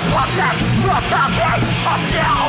explosive Not talking I feel